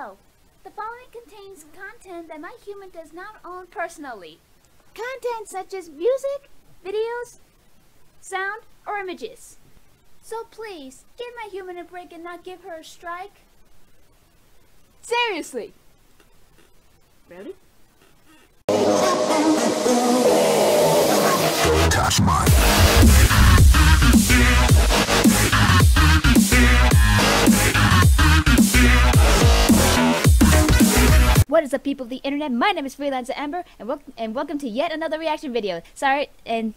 Hello. The following contains content that my human does not own personally. Content such as music, videos, sound, or images. So please, give my human a break and not give her a strike. Seriously. Really? Touch mine. Is up, people of the internet? My name is Freelancer Amber, and, wel- and welcome to yet another reaction video. Sorry, and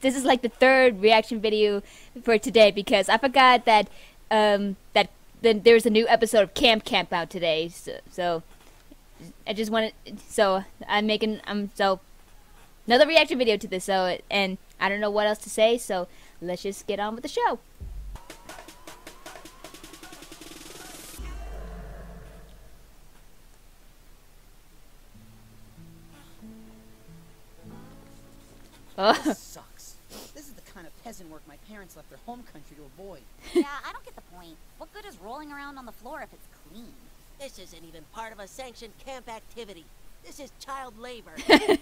this is like the third reaction video for today because I forgot that um, that there's a new episode of Camp Camp out today. So, so I just wanted, so I'm making um so another reaction video to this. So and I don't know what else to say. So let's just get on with the show. Oh. sucks. This is the kind of peasant work my parents left their home country to avoid. yeah, I don't get the point. What good is rolling around on the floor if it's clean? This isn't even part of a sanctioned camp activity. This is child labor. Man,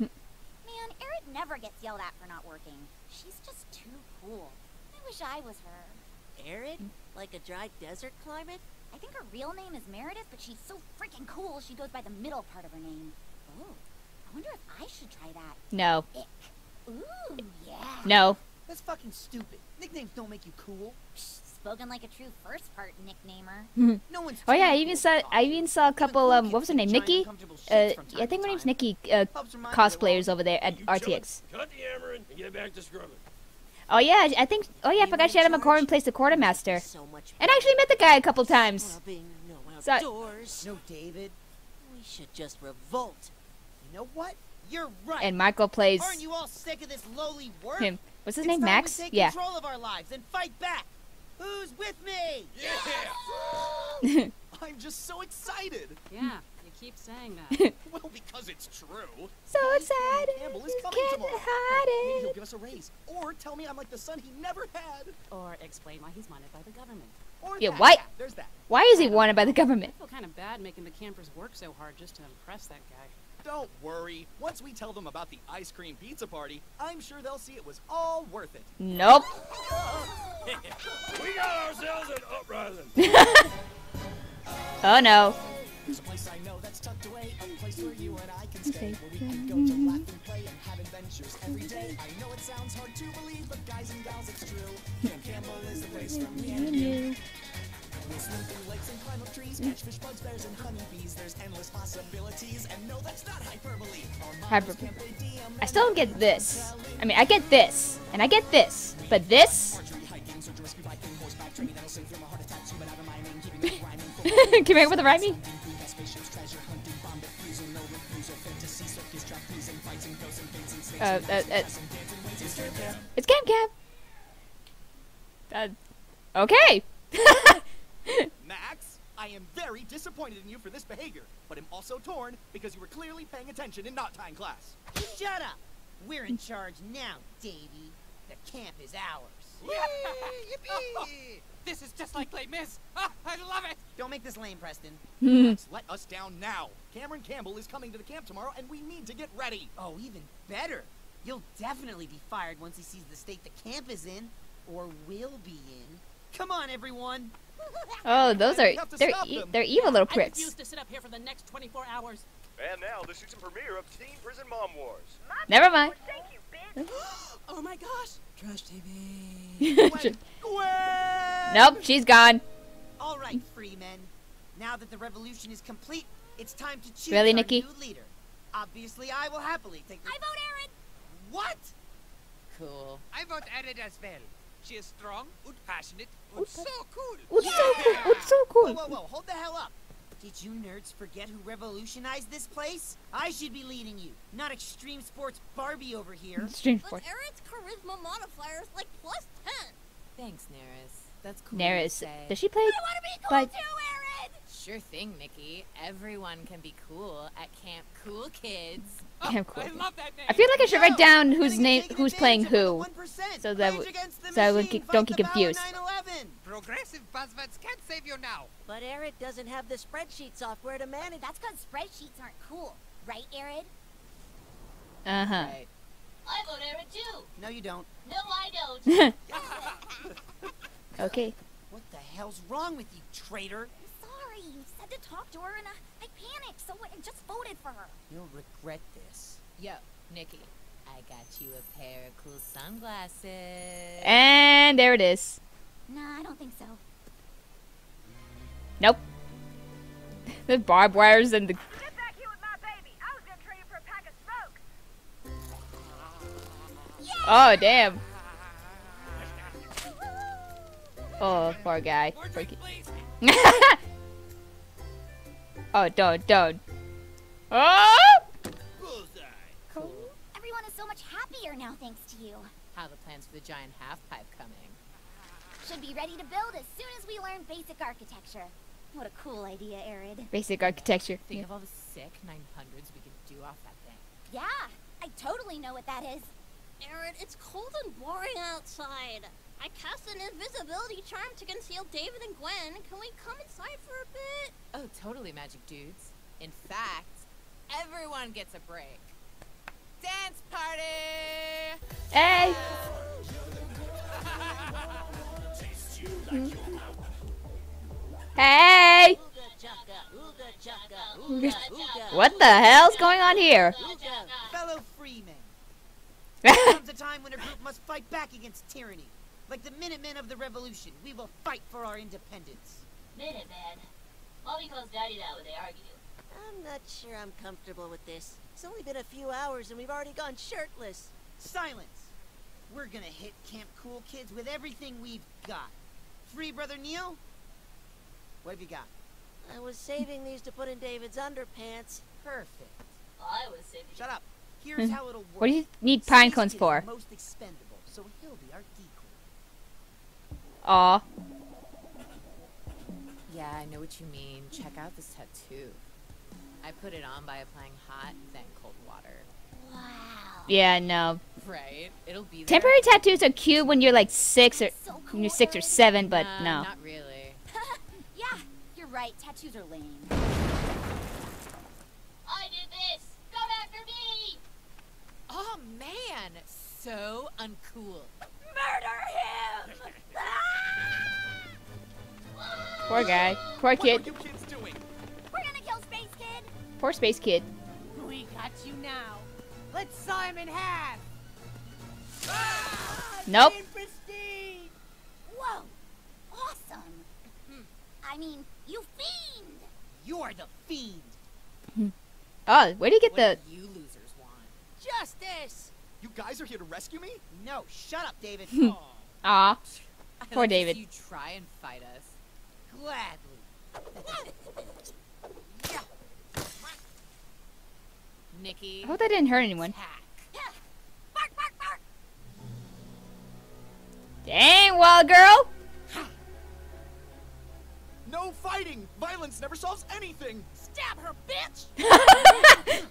Ered never gets yelled at for not working. She's just too cool. I wish I was her. Arid? Like a dry desert climate? I think her real name is Meredith, but she's so freaking cool she goes by the middle part of her name. Oh, I wonder if I should try that. no, Ick. Ooh, yeah. no. That's fucking stupid. Nicknames don't make you cool. Psh, spoken like a true first part nicknamer. No one's. Oh yeah, I even saw I even saw a couple um what was her name Nikki uh I think her name's Nikki uh Helps remind me of cosplayers over there at You RTX. Cut the hammering and get back to scrubbing. Oh yeah, I think oh yeah I forgot she had a McCormick plays the quartermaster So much and I actually met the guy a couple times. no So- No, David. We should just revolt. You know what? You're right. And Michael plays Aren't you all sick of this lowly work? him. What's his It's name? time Max? We take Yeah. control of our lives and fight back. Who's with me? Yeah! I'm just so excited. Yeah, you keep saying that. Well, because it's true. So excited, Campbell is coming can't tomorrow. Maybe he'll give us a raise, or tell me I'm like the son he never had. or explain why he's wanted by the government. Or Yeah, that. why- There's that. Why is he wanted by the government? I feel kind of bad making the campers work so hard just to impress that guy. Don't worry. Once we tell them about the ice cream pizza party, I'm sure they'll see it was all worth it. Nope. We got ourselves an uprising. Oh no. There's a place I know that's tucked away, a place where you and I can stay, where we can go to laugh and play and have adventures every day. I know it sounds hard to believe, but guys and gals, it's true. Camp Campbell is the place for me and you. Swim through lakes and climb up trees, catch fish, bugs, bears, and honeybees. There's endless possibilities, and no, that's not hyperbole. Our Hyper- mottos Camp ADM I still don't get this. I mean, I get this, and I get this, but this. a Can you make with the rhyming? Uh, uh, uh. It's Camp Camp. Uh, okay. Max, I am very disappointed in you for this behavior, but am also torn because you were clearly paying attention in knot tying class. Shut up. We're in charge now, Davy. The camp is ours. Yippee! this is just like Les Mis. Ah, I love it. Don't make this lame, Preston. Let us down now. Cameron Campbell is coming to the camp tomorrow, and we need to get ready. Oh, even better. You'll definitely be fired once he sees the state the camp is in, or will be in. Come on, everyone. Oh, those are We have to they're e- them. they're evil little I pricks. refuse to sit up here for the next 24 hours. And now the season premiere of Teen Prison Mom Wars. Never mind. Oh my gosh. Trash TV. Gwen, Gwen! nope, she's gone. All right, free men. Now that the revolution is complete, it's time to choose Really, our Nikki? new leader. Obviously, I will happily take the... I vote Ered. What? Cool. I vote Ered as well. She is strong and passionate and so cool. It's so cool. It's so Whoa, cool. whoa, whoa, whoa, hold the hell up. Did you nerds forget who revolutionized this place? I should be leading you, not extreme sports Barbie over here. Strange boy. Ered's charisma modifier is like plus 10. Thanks, Nerris. That's cool. Nerris. Does she play? I want to be cool But- too, Ered. Sure thing, Nikki. Everyone can be cool at Camp Cool Kids. Camp Cool I love that name. I feel like I should write down whose name, who's playing of by the who, so that Rage w- against the so I would machine, get- don't get confused. 9/11. Progressive buzzwords can't save you now. But Ered doesn't have the spreadsheet software to manage. That's because spreadsheets aren't cool, right, Ered? Uh huh. Right. I vote Ered too. No, you don't. No, I don't. okay. What the hell's wrong with you, traitor? Sorry, you said to talk to her and I, I panicked, so I just voted for her. You'll regret this. Yo, Nikki, I got you a pair of cool sunglasses. And there it is. Nah, I don't think so. Nope. the barbed wires and the. Get back here with my baby. I was gonna for a pack of smoke. Oh damn. Oh, poor guy. More Poor kid. please. oh, don't, don't. Oh! Bullseye. Everyone is so much happier now thanks to you. How the plans for the giant half pipe coming? Should be ready to build as soon as we learn basic architecture. What a cool idea, Ered. Basic architecture. Think Yeah. of all the sick 900s we could do off that thing. Yeah, I totally know what that is. Ered, it's cold and boring outside. I cast an invisibility charm to conceal David and Gwen. Can we come inside for a bit? Oh, totally, magic dudes. In fact, everyone gets a break. Dance party! Hey! Hey! Ooga chaka, ooga chaka, ooga ooga. What the hell's going on here? Fellow freemen, comes a time when a group must fight back against tyranny. Like the Minutemen of the Revolution, we will fight for our independence. Minuteman. Mommy calls Daddy that when they argue. I'm not sure I'm comfortable with this. It's only been a few hours and we've already gone shirtless. Silence! We're gonna hit Camp Cool Kids with everything we've got. Free, Brother Neil? What have you got? I was saving these to put in David's underpants. Perfect. I was saving. Shut up. Here's hmm. how it'll work. What do you need pine cones for? most expendable, so he'll be our decoy. Aw. Yeah, I know what you mean. Check out this tattoo. I put it on by applying hot, then cold water. Wow. Yeah, no. Right? It'll be there. Temporary tattoos are cute when you're like six or So cool. when you're six or seven, but Nah, no. Not really. yeah, you're right. Tattoos are lame. I did this. Come after me. Oh man, so uncool. Poor guy. Poor What kid. are you kids doing? We're gonna kill Space Kid. Poor space kid. We got you now. Let's saw him in half. Ah, nope. Whoa, awesome. I mean, you fiend. You're the fiend. Hmm. Oh, where do you get What the? you losers want? Justice! You guys are here to rescue me? No, shut up, David. Hmm. Aw. Aw. Poor like David. You try and fight us. Gladly. Nikki. I hope that didn't hurt anyone. Bark, bark, bark. Dang, wild girl. No fighting! Violence never solves anything! Stab her, bitch.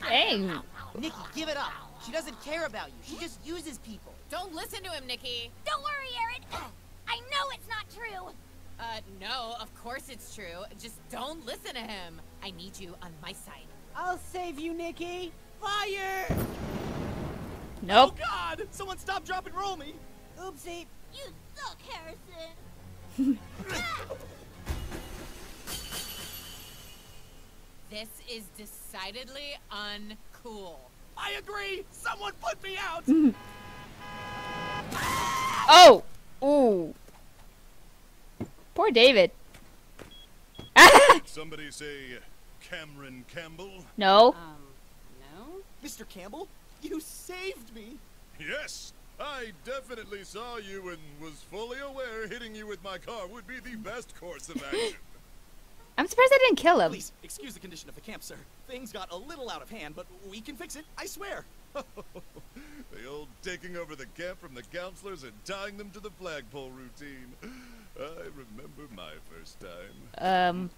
Dang. Nikki, give it up. She doesn't care about you. She just uses people. Don't listen to him, Nikki. Don't worry, Ered. I know it's not true. Uh, no, of course it's true. Just don't listen to him. I need you on my side. I'll save you, Nikki. Fire! Nope. Oh god! Someone stop, drop, and roll me! Oopsie. You suck, Harrison. This is decidedly uncool. I agree! Someone put me out! Oh. Ooh. Poor David. Somebody say Cameron Campbell? no. Um, no? Mr. Campbell, you saved me! Yes, I definitely saw you and was fully aware hitting you with my car would be the best course of action. I'm surprised I didn't kill him. Please, excuse the condition of the camp, sir. Things got a little out of hand, but we can fix it, I swear. the old taking over the camp from the counselors and tying them to the flagpole routine. I remember my first time. Um,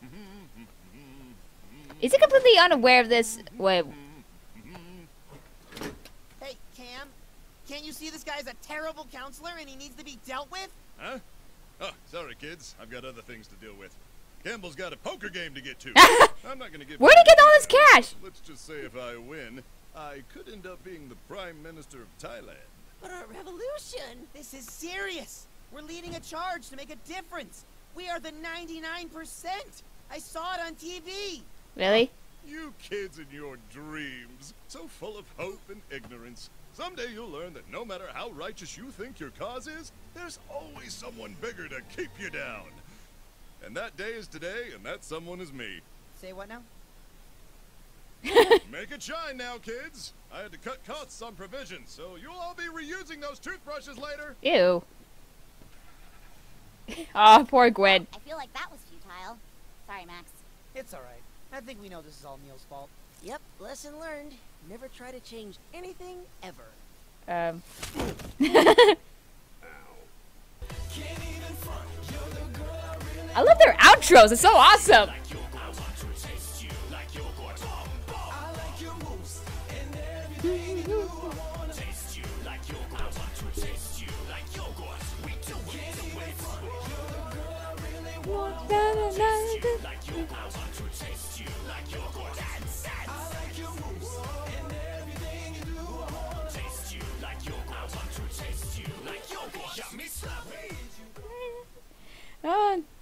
is he completely unaware of this? Wait, Hey, Cam, can't you see this guy's a terrible counselor and he needs to be dealt with? Huh? Oh, sorry, kids. I've got other things to deal with. Campbell's got a poker game to get to. I'm not gonna give. Where'd he get all this cash? Let's just say if I win, I could end up being the Prime Minister of Thailand. But our revolution! This is serious. We're leading a charge to make a difference. We are the 99%. I saw it on TV. really? You kids and your dreams, so full of hope and ignorance. Someday you'll learn that no matter how righteous you think your cause is, there's always someone bigger to keep you down. And that day is today, and that someone is me. Say what now? Make it shine now, kids. I had to cut costs on provisions, so you'll all be reusing those toothbrushes later. Ew. oh, poor Gwen. I feel like that was futile. Sorry, Max. It's all right. I think we know this is all Neil's fault. Yep, lesson learned. Never try to change anything ever. Um. I love their outros. It's so awesome. Oh,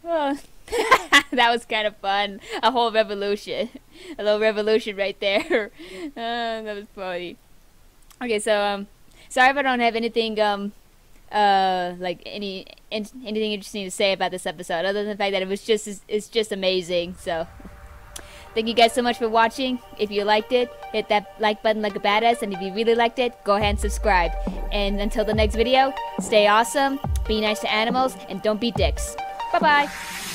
that was kind of fun. A whole revolution. A little revolution right there. Uh, that was funny. Okay, so um, sorry if I don't have anything um, uh, like any in, anything interesting to say about this episode, other than the fact that it was just it's just amazing. So. Thank you guys so much for watching. If you liked it, hit that like button like a badass. And if you really liked it, go ahead and subscribe. And until the next video, stay awesome, be nice to animals, and don't be dicks. 拜拜。